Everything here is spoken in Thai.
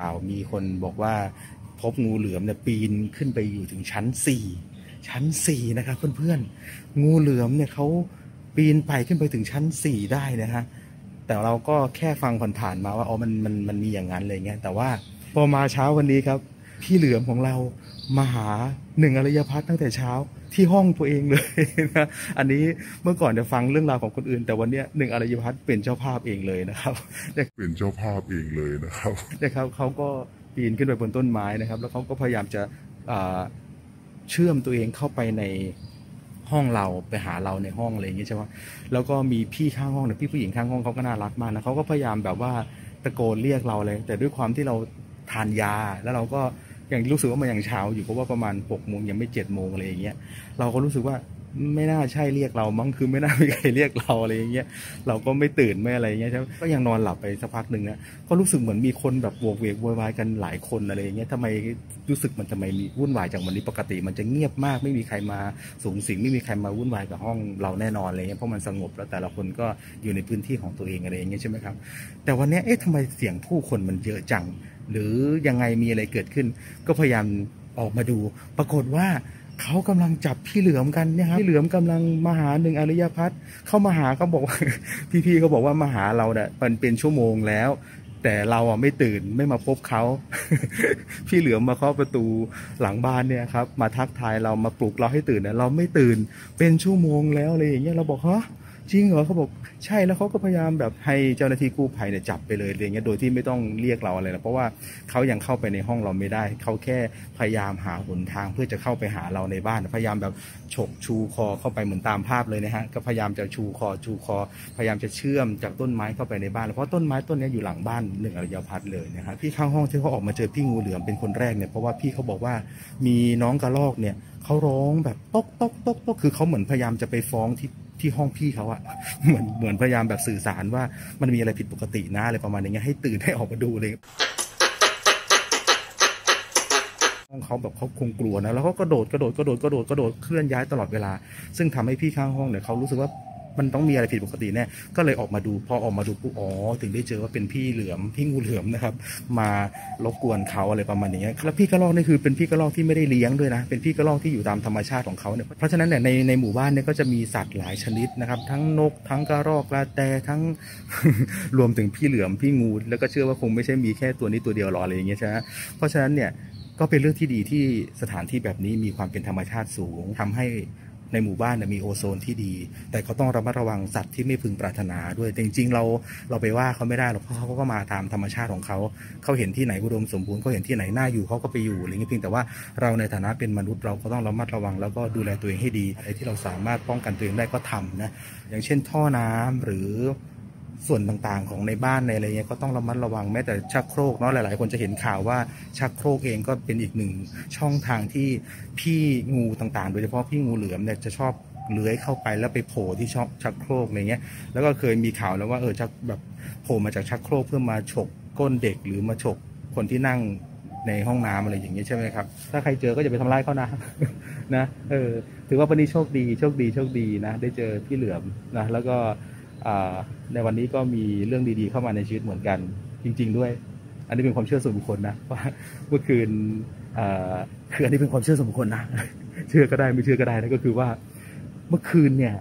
ข่าวมีคนบอกว่าพบงูเหลือมเนี่ยปีนขึ้นไปอยู่ถึงชั้นสี่ชั้นสี่นะครับเพื่อนๆงูเหลือมเนี่ยเขาปีนไปขึ้นไปถึงชั้นสี่ได้นะฮะแต่เราก็แค่ฟังผ่านๆมาว่าอ๋อมันมันมันมีอย่างนั้นอะไรเงี้ยแต่ว่าพอมาเช้าวันนี้ครับ พี่เหลือมของเรามาหาหนึ่งอารยพัฒน์ตั้งแต่เช้า ที่ห้องตัวเองเลยนะอันนี้เมื่อก่อนจะฟังเรื่องราวของคนอื่น แต่วันเนี้ยหนึ่งอารยพัฒน์เป็นเจ้าภาพเองเลยนะครับเป็นเจ้าภาพเองเลยนะครับนะครับเขาก็ปีนขึ้นไปบนต้นไม้นะครับ แล้วเขาก็พยายามจะอ่าเชื่อมตัวเองเข้าไปในห้องเราไปหาเราในห้องอะไรอย่างเงี้ยใช่ไหมแล้วก็มีพี่ข้างห้องเนี่ยพี่ผู้หญิงข้างห้องเขาก็น่ารักมากนะเขาก็พยายามแบบว่าตะโกนเรียกเราเลย แต่ด้วยความที่เราทานยาแล้วเราก็ ยังรู้สึกว่ามันยังเช้าอยู่เพราะว่าประมาณหกโมงยังไม่เจ็ดโมงอะไรอย่างเงี้ยเราก็รู้สึกว่าไม่น่าใช่เรียกเรามั้งคือไม่น่ามีใครเรียกเราอะไรอย่างเงี้ยเราก็ไม่ตื่นไม่อะไรอย่างเงี้ยใช่ไหมก็ยังนอนหลับไปสักพักหนึ่งนะก็รู้สึกเหมือนมีคนแบบโวกเวกโวยวายกันหลายคนอะไรอย่างเงี้ยทำไมรู้สึกมันทำไมมีวุ่นวายจากวันนี้ปกติ มันจะเงียบมากไม่มีใครมาสูงสิงไม่มีใครมาวุ่นวายกับห้องเราแน่นอนอะไรเงี้ยเพราะมันสงบแล้วแต่ละคนก็อยู่ในพื้นที่ของตัวเองอะไรอย่างเงี้ยใช่ไหมครับแต่วันนี้เอ๊ะทำไมเสียงผู้คนมันเยอะจัง หรือยังไงมีอะไรเกิดขึ้น ก็พยายามออกมาดู ปรากฏว่าเขากำลังจับพี่เหลือมกันนี่ยครับพี่เหลือมกำลังมาหาหนึ่งอริยพัฒน์เข้ามาหาเขาบอกว่า พี่ๆเขาบอกว่ามาหาเราเนี่ยมันเป็นชั่วโมงแล้ว แต่เราอะไม่ตื่นไม่มาพบเขา พี่เหลือมมาเคาะประตูหลังบ้านเนี่ยครับ มาทักทายเรามาปลุกเราให้ตื่นเนี่ยเราไม่ตื่นเป็นชั่วโมงแล้วอะไรอย่างเงี้ยเราบอกฮะ จริงเหรอเขาบอกใช่แล้วเขาก็พยายามแบบให้เจ้าหน้าที่กู้ภัยเนี่ยจับไปเลยอะไรเงี้ยโดยที่ไม่ต้องเรียกเราอะไรนะเพราะว่าเขายังเข้าไปในห้องเราไม่ได้เขาแค่พยายามหาหนทางเพื่อจะเข้าไปหาเราในบ้านพยายามแบบฉกชูคอเข้าไปเหมือนตามภาพเลยนะฮะก็พยายามจะชูคอชูคอ พยายามจะเชื่อมจากต้นไม้เข้าไปในบ้านเพราะต้นไม้ต้นนี้อยู่หลังบ้านหนึ่งอารยพัฒน์เลยนะฮะพี่ข้างห้องที่เขาออกมาเจอพี่งูเหลือมเป็นคนแรกเนี่ยเพราะว่าพี่เขาบอกว่ามีน้องกระรอกเนี่ยเขาร้องแบบตกตกตกตกคือเขาเหมือนพยายามจะไปฟ้องที่ ที่ห้องพี่เขาอะเหมือนเหมือนพยายามแบบสื่อสารว่ามันมีอะไรผิดปกตินะอะไรประมาณอย่างเงี้ยให้ตื่นให้ออกมาดูเลยห้องเขาแบบเขาคงกลัวนะแล้วเขากระโดดกระโดดกระโดดกระโดดกระโดดเคลื่อนย้ายตลอดเวลา ซึ่งทำให้พี่ข้างห้องเนี่ยเขารู้สึกว่า มันต้องมีอะไรผิดปกติแน่ก็เลยออกมาดูพอออกมาดูปุ๊บอ๋อถึงได้เจอว่าเป็นพี่เหลือมพี่งูเหลือมนะครับมารบกวนเขาอะไรประมาณอย่างเงี้แล้วพี่กระรอกนี่คือเป็นพี่กระรอกที่ไม่ได้เลี้ยงด้วยนะเป็นพี่กระรอกที่อยู่ตามธรรมชาติของเขาเนี่ยเพราะฉะนั้นเนี่ยในในหมู่บ้านเนี่ยก็จะมีสัตว์หลายชนิดนะครับ ทั้งนกทั้งกระรอกกระแตทั้งรวมถึงพี่เหลือมพี่งูแล้วก็เชื่อว่าคงไม่ใช่มีแค่ตัวนี้ตัวเดียวหรอกอะไรอย่างเงี้ยใช่ไหมเพราะฉะนั้นเนี่ยก็เป็นเรื่องที่ดีที่สถานที่แบบนี้มีความเป็นธรรมชาติสูงทำให้ ในหมู่บ้านมีโอโซนที่ดี แต่ก็ต้องระมัดระวังสัตว์ที่ไม่พึงปรารถนาด้วยแต่จริงๆเราเราไปว่าเขาไม่ได้หรอกเพราะเขาก็มาตามธรรมชาติของเขา เขาเห็นที่ไหนอุดมสมบูรณ์เขาเห็นที่ไหนน่าอยู่เขาก็ไปอยู่อะไรเงี้ยเพียงแต่ว่าเราในฐานะเป็นมนุษย์เราก็ต้องระมัดระวัง แล้วก็ดูแลตัวเองให้ดีอะไรที่เราสามารถป้องกันตัวเองได้ก็ทำนะอย่างเช่นท่อน้ำหรือ ส่วนต่างๆของในบ้านในอะไรเงี้ยก็ต้องระมัดระวังแม้แต่ชักโครกเนาะหลายๆ คนจะเห็นข่าวว่าชักโครกเองก็เป็นอีกหนึ่งช่องทางที่พี่งูต่างๆ โดยเฉพาะพี่งูเหลือมเนี่ยจะชอบเลื้อยเข้าไปแล้วไปโผล่ที่ช่องชักโครกอะไรเงี้ยแล้วก็เคยมีข่าวแล้วว่าเออชักแบบโผล่มาจากชักโครกเพื่อมาฉกก้นเด็กหรือมาฉกคนที่นั่งในห้องน้ำอะไรอย่างเงี้ยใช่ไหมครับ ถ้าใครเจอก็จะไปทำร้ายเขานะนะเออถือว่าวันนี้โชคดีโชคดีโชคดีนะ ได้เจอพี่เหลือมนะแล้วก็ ในวันนี้ก็มีเรื่องดีๆเข้ามาในชีวิตเหมือนกัน จริง ๆ ด้วย อันนี้เป็นความเชื่อส่วนบุคคลนะว่าเมื่อคืนคืออันนี้เป็นความเชื่อส่วนบุคคลนะเชื่อก็ได้ไม่เชื่อก็ได้นะก็คือว่า เมื่อคืนเนี่ย